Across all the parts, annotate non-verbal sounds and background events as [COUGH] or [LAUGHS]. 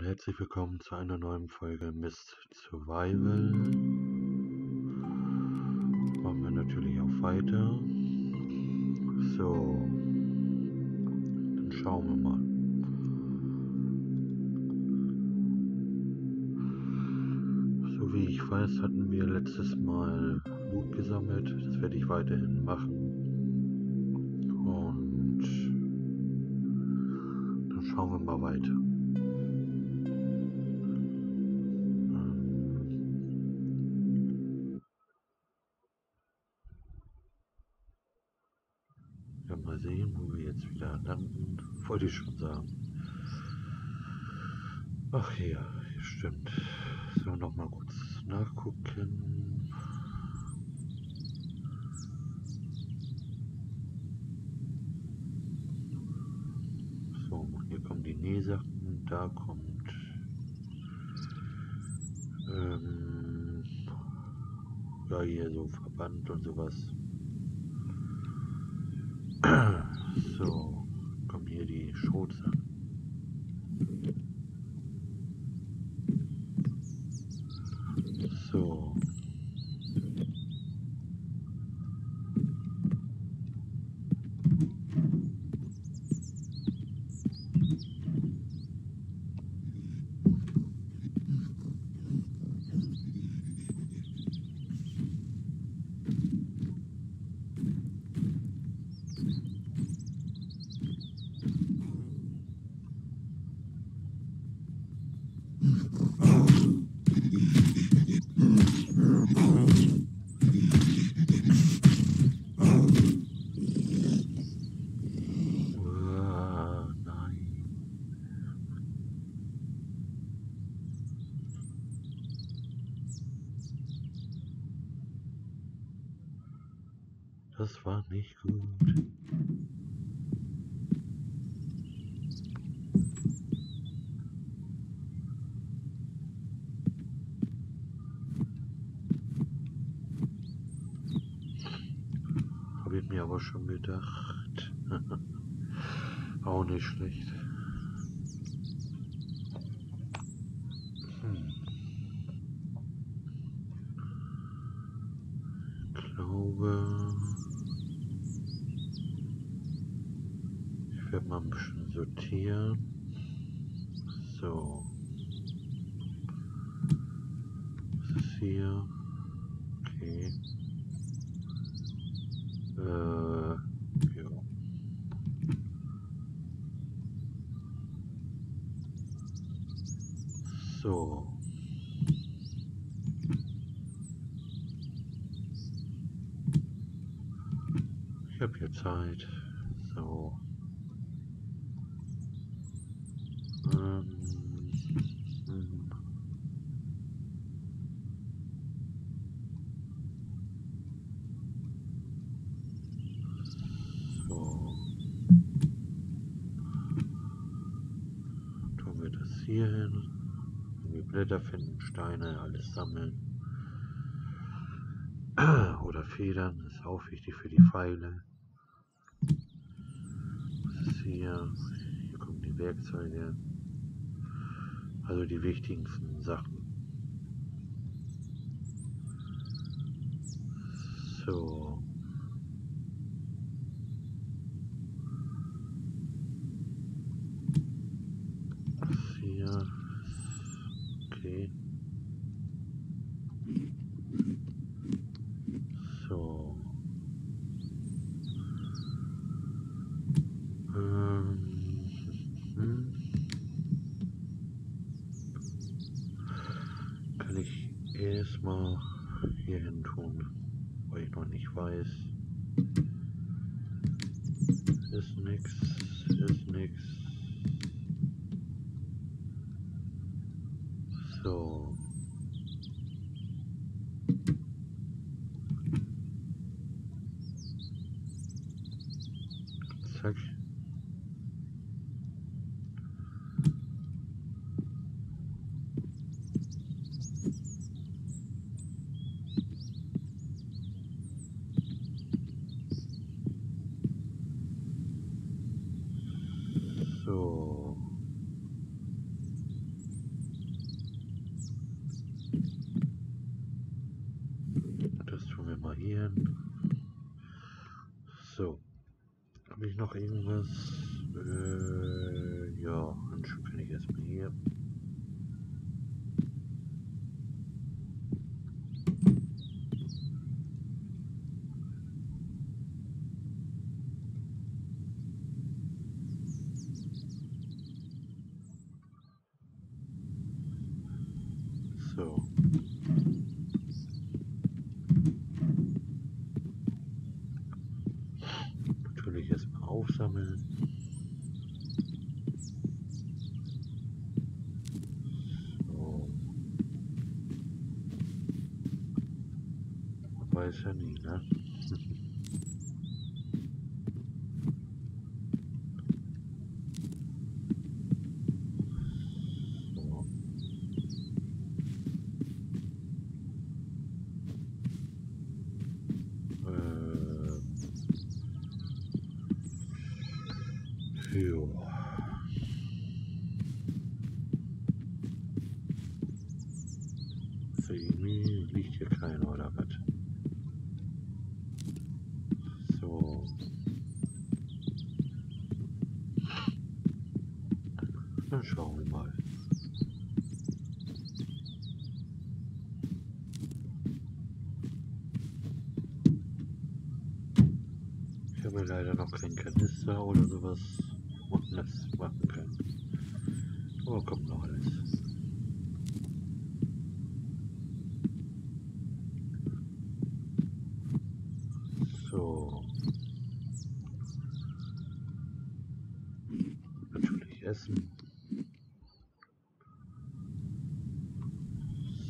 und herzlich willkommen zu einer neuen Folge Mist Survival. Machen wir natürlich auch weiter. So, dann schauen wir mal. So wie ich weiß, hatten wir letztes Mal Loot gesammelt. Das werde ich weiterhin machen. Und dann schauen wir mal weiter. Jetzt wieder landen. Wollte ich schon sagen. Ach ja, stimmt. So, noch mal kurz nachgucken. So, hier kommen die Nähsachen. Da kommt ähm, ja hier so Verband und sowas. So, kommen hier die Schrotsachen. Das war nicht gut. Habe ich mir aber schon gedacht. [LAUGHS] Auch nicht schlecht. Hm. Glaube, ein bisschen sortieren. So. Was ist hier? Okay. Äh, ja. So. Ich habe hier Zeit. So. Ähm. hm. So. Tun wir das hier hin. Irgendwie Blätter finden, Steine, alles sammeln. [CLEARS THROAT] Oder Federn, ist auch wichtig für die Pfeile. Was ist hier? Hier kommen die Werkzeuge. Also die wichtigsten Sachen. So. Das hier. Okay. So. Ähm. hm. Kann ich erstmal hier hin tun, noch nicht weiß. Ist nix, ist nix. So. Zack. So. Noch irgendwas? Äh, ja, Handschuh kann ich erstmal hier. So. Natürlich erstmal aufsammeln. So. Man weiß ja nie, ne? So. Äh, jo. So, irgendwie liegt hier keiner oder was? So. Dann schauen wir mal. Ich habe leider noch keinen Kanister oder sowas, man das machen kann. Aber kommt noch alles. So. Natürlich essen.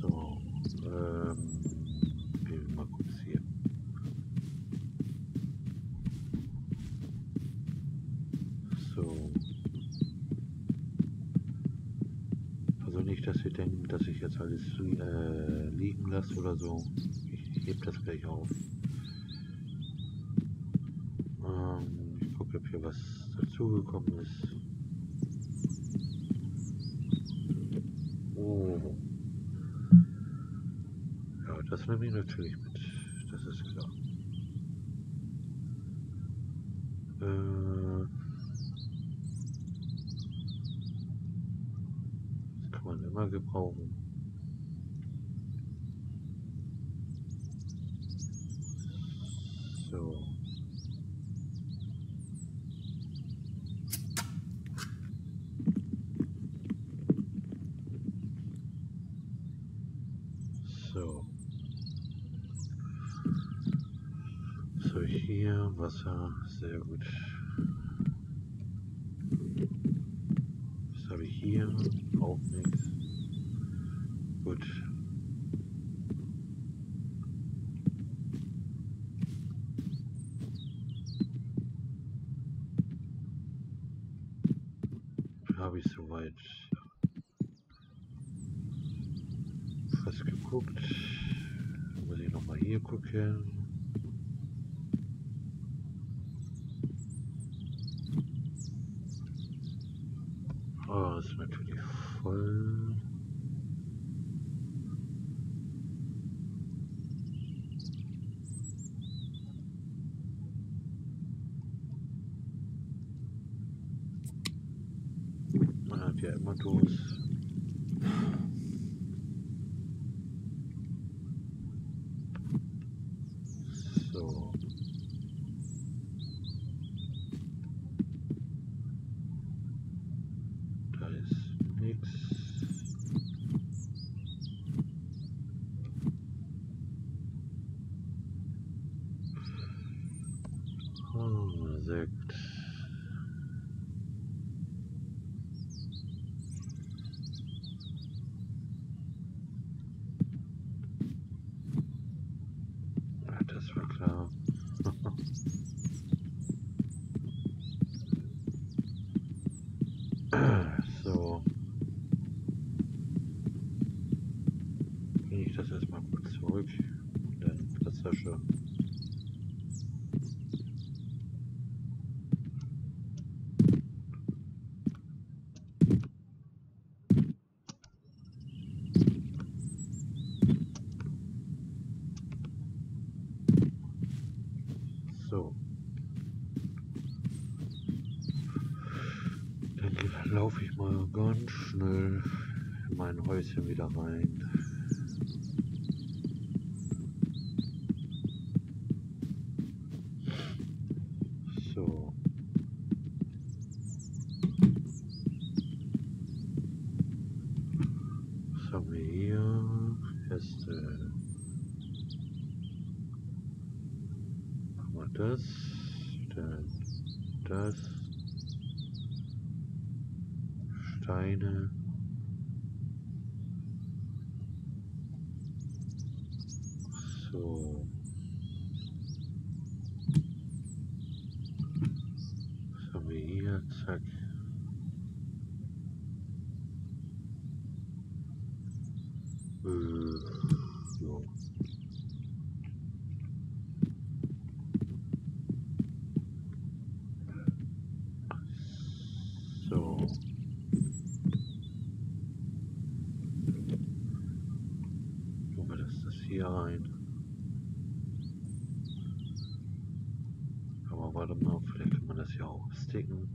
So. Ähm. Gehen wir mal kurz hier. So. Also nicht, dass ich jetzt alles äh, liegen lasse oder so. Ich heb das gleich auf. Ähm, ich gucke, ob hier was dazugekommen ist. Oh. Ja, das nehme ich natürlich mit. Das ist klar. Äh, das kann man immer gebrauchen. So. So. So, hier Wasser, sehr gut. Was habe ich hier? Auch nichts. Gut. Habe ich soweit fast geguckt. Muss ich nochmal hier gucken. Oh, ist natürlich voll. Man hat ja immer Durst. So. Da ist nichts. Oh, Sekt. Ja, das war klar. So. Bringe ich das erstmal kurz zurück. Dann Platztasche. So. Laufe ich mal ganz schnell in mein Häuschen wieder rein. So. Was haben wir hier? Erste. Machen wir das. Dann das. Steine. So. Was haben wir hier? Zack. Äh, so. So. Tun wir das, das hier rein. Aber warte mal, vielleicht kann man das ja auch sticken.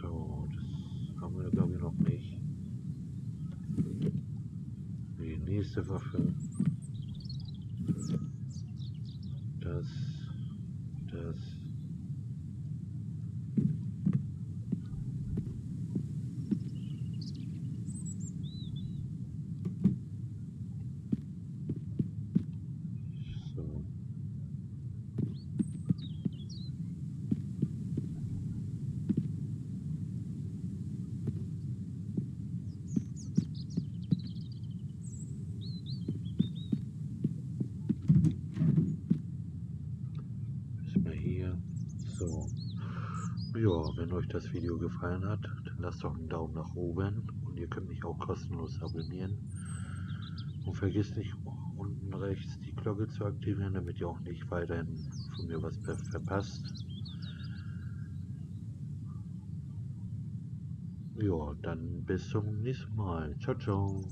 So, das haben wir glaube ich noch nicht. Die nächste Waffe. Das, das. So. Ist mal hier. So. Ja, wenn euch das Video gefallen hat, dann lasst doch einen Daumen nach oben und ihr könnt mich auch kostenlos abonnieren. Und vergisst nicht unten rechts die Glocke zu aktivieren, damit ihr auch nicht weiterhin von mir was ver verpasst. Ja, dann bis zum nächsten Mal. Ciao, ciao.